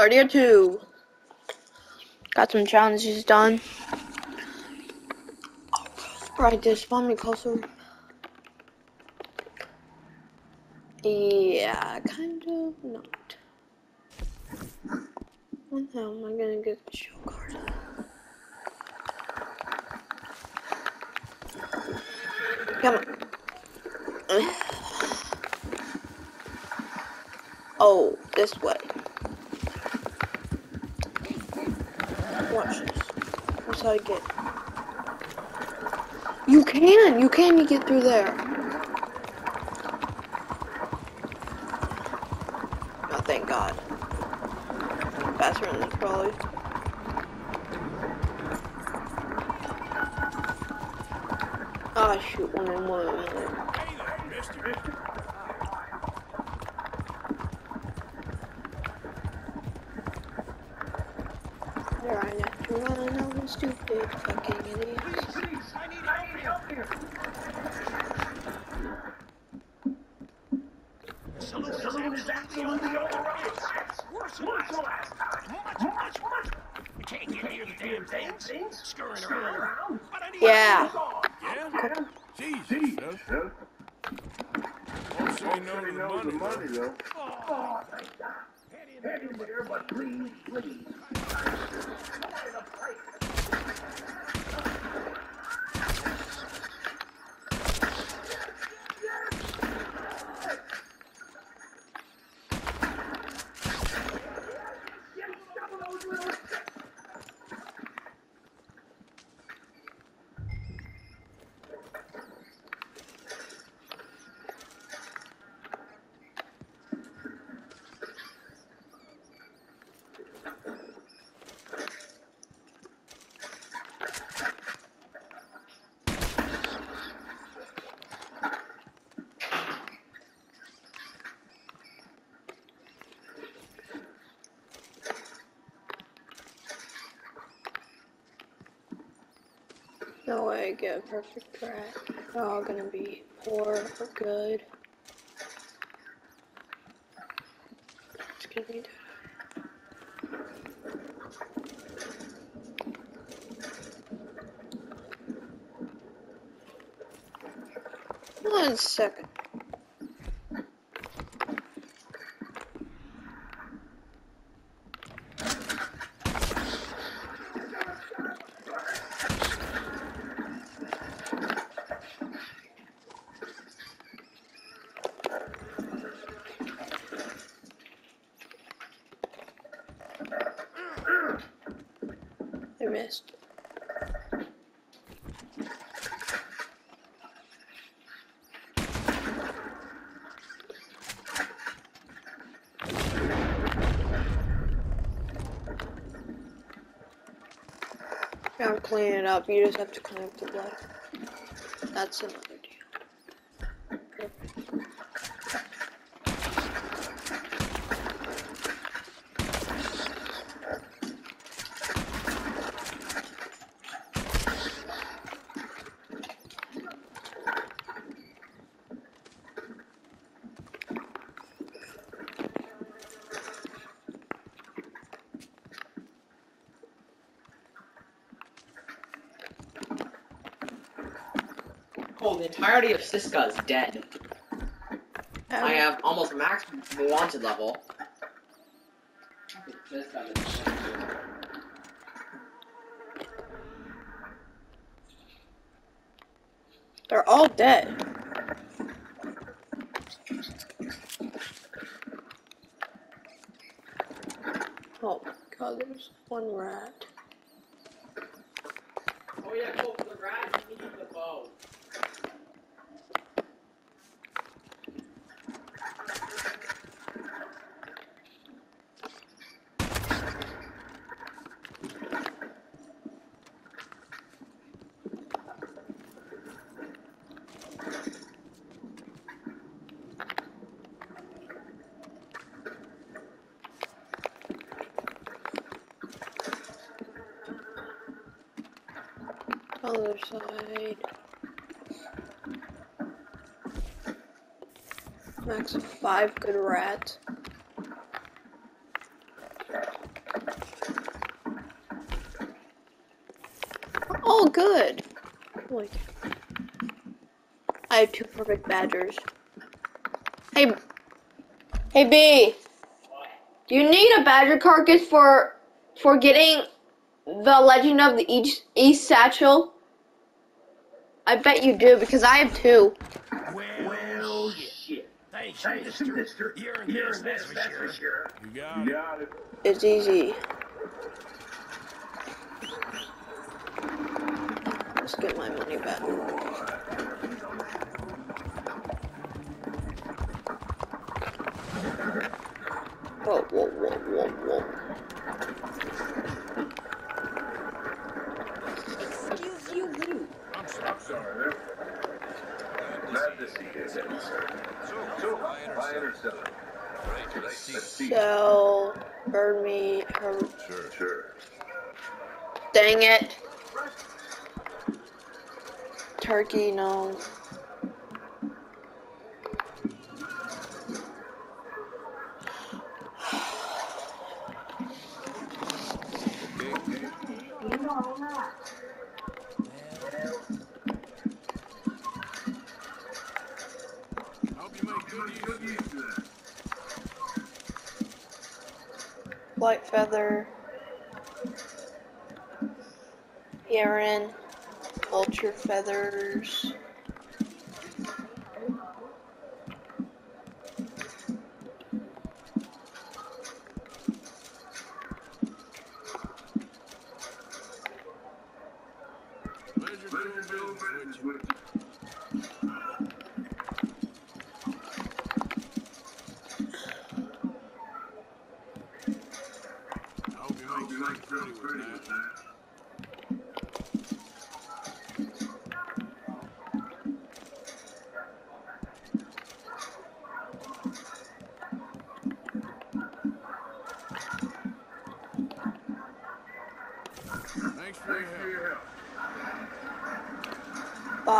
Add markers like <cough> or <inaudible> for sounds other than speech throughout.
At two. Got some challenges done. Right, this spawn me closer. Yeah, kind of not. What the hell am I gonna get the show card? Come on. <sighs> Oh, this way. Watch this. That's how I get. You can! You can get through there. Oh, thank God. Faster than this, probably. Ah, shoot, one and one. Hey there, mister. There I have to run, all the stupid fucking idiots. I need help here. Someone is absolutely overrun. Worse than last time. Much, much, much. We can't get near the damn things. Scurrying around. But I need Yeah. Yeah? Jesus, huh? Won't say no to the money, though. Oh, thank God. Head in there, but please, please. No way I get a perfect track. They're all gonna be poor or good. It's gonna be One second. Missed. I'm cleaning it up. You just have to clean up the blood. That's another Oh, the entirety of Siska is dead. Oh. I have almost max wanted level. They're all dead. Oh my god, there's one rat. other side. Max of five good rats. Oh, good! Like, I have two perfect badgers. Hey, hey B! Do you need a badger carcass for, for getting the Legend of the East, East Satchel? I bet you do because I have two. Well, shit. Thanks, Thanks, mister. mister. You're in You're this, that's for sure. for sure. You got You got it. It's easy. Let's get my money back. Whoa, whoa, whoa, whoa, whoa. Excuse you, you. I'm sorry. I'm sorry. Glad to see you again, sir. So, buy it or sell it? See. Burn me, her. Sure, sure. Dang it. Turkey, no. <sighs> White feather. Heron. Vulture feathers. Pleasure doing business with you. I hope you make things pretty with that. Thanks for your help. Buy Nothing quite like wearing your best day's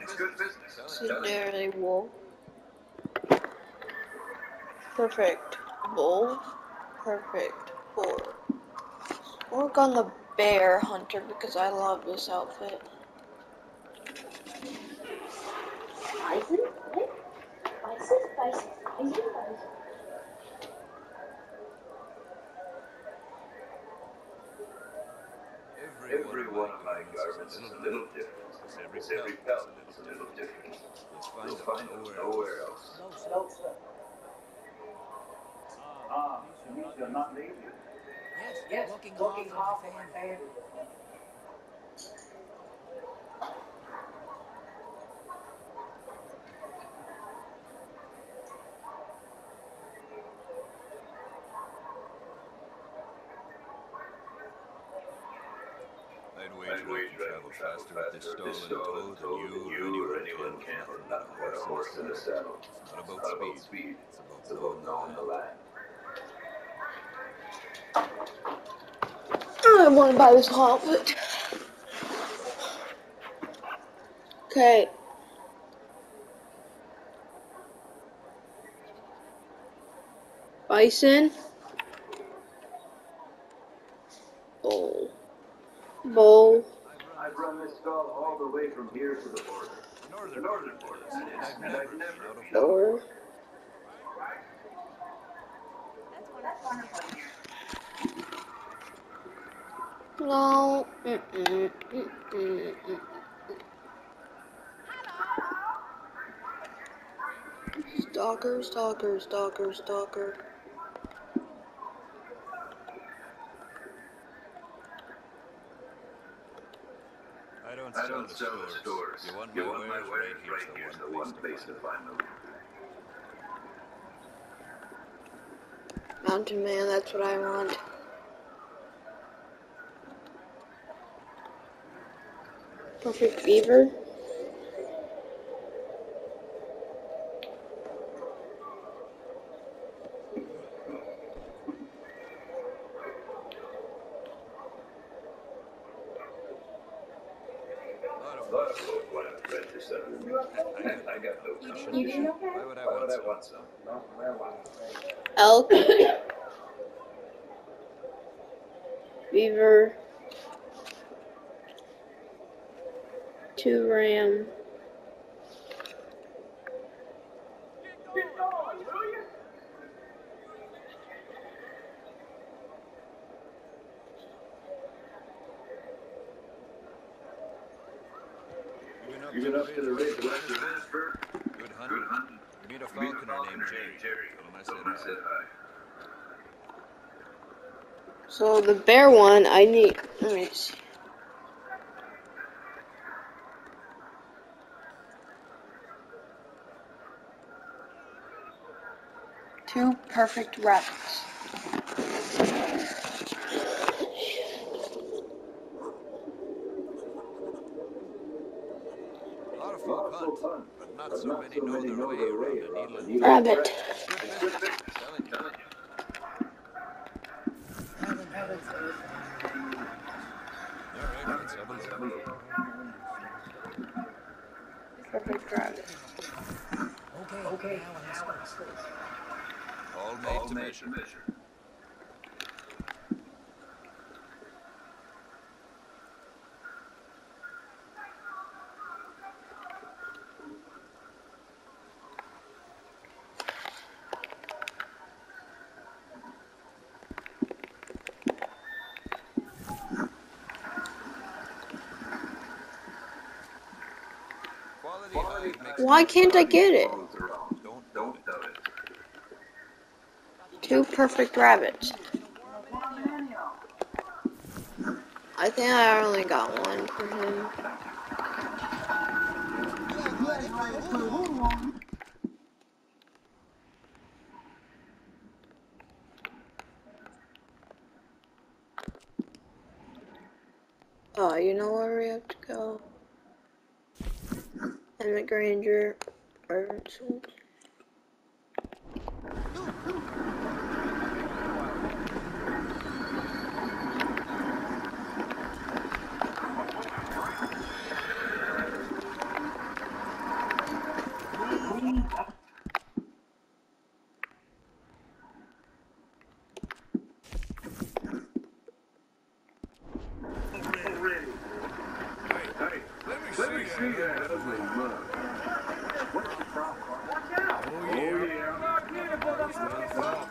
It's good business. Selling Legendary wool. Perfect bull. Perfect bull. Work on the bear hunter because I love this outfit. Bison? What? Bison? Bison? Bison? Bison? Every one of my garments is a little different. Every pelt is a little different. You'll find them nowhere else. Ah, you shall not leave you. Yes, looking, looking hard for my family. I'd I'd wager wager I I can can travel faster with this with stall and toe than you or anyone can can on on a horse in the saddle. It's not about Not about speed. speed. It's about It's about knowing the land. I want to buy this outfit. Okay. Bison. Bull. Bull. I've run this stall all the way from here to the border. The northern border, that is. And I've never been out Or. No. Mm-mm. Mm-mm. Mm-mm. Stalker, stalker, stalker, stalker. I don't I sell don't the sell the stores. stores. You want You my want my wares? wares? Right Right here's here's the one place to to find find them. them. Mountain man, that's what I want. Perfect beaver. lot of A lot of folk want to rent. I, I got no time. You didn't know Why that? would I Why want would I some? want some? Elk. Beaver. Two ram. You've You've been up to the ridge west of Vicksburg? Vicksburg? Good Good hunting. hunting. You meet a falconer named Jerry. Jerry. Tell him I Tell I said said hi. hi. So the bear one, I need. Let me see. Two perfect rabbits. A hunt, but not so many know their way around a needle and Rabbit. Good business, I'm telling you. All right, let's have a look. Perfect rabbit. Okay, okay. Now let's. All made All to made measure. to measure. Quality hide makes Why can't I get it? Two perfect rabbits. I think I only got one for him. Oh, you know where we have to go? Emmet Granger, Irvinson. Hey, let me see that ugly mug. What's the problem? Watch out! Oh, yeah. Hey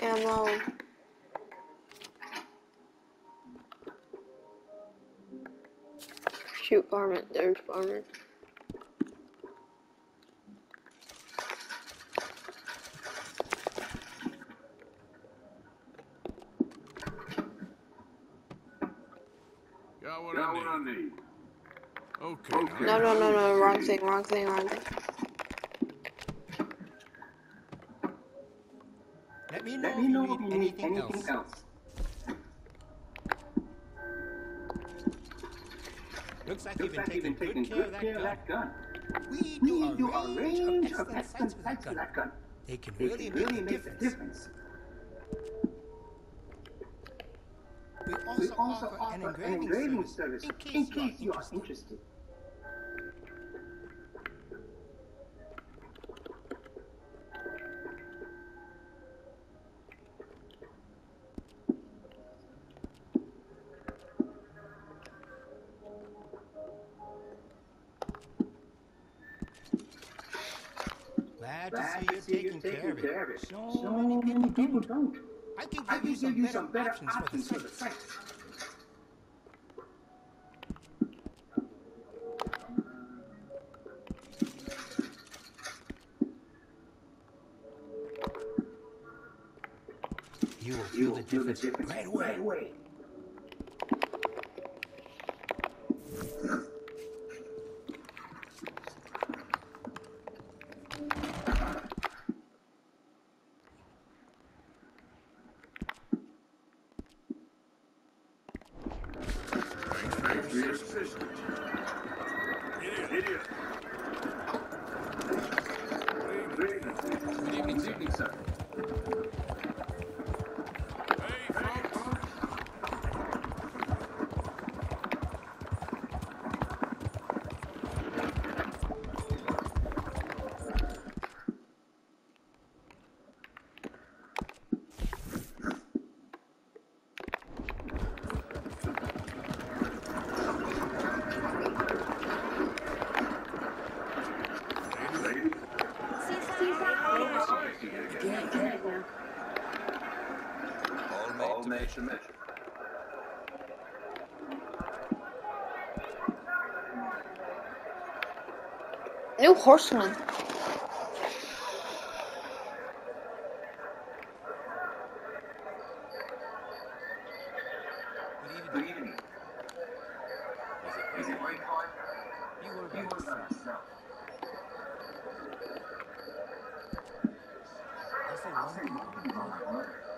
Ammo. Shoot, varmint. There's varmint. Got what Got what I I need. need. Okay. Okay. No, no, no, no. Wrong thing, wrong thing, wrong thing. Let me know Let if me know you if need you need anything anything else. else. Looks like you've Looks been like taking good care of good care of that gun. that gun. We We do a range of excellent excellent sights with that gun. gun. They can It really really make a a difference. difference. We We also offer an engraving service in case you are interested. Glad Glad to see you're taking care of care of it. it. So many people don't. I can I give can you give some you better some better options for the options for the site. You will You feel the feel the difference difference right away. right away. Thanks for your card? You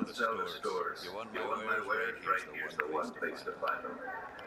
I don't I sell don't the sell the stores. You want You my want my wares? Right here's the one place to place find to them. find them.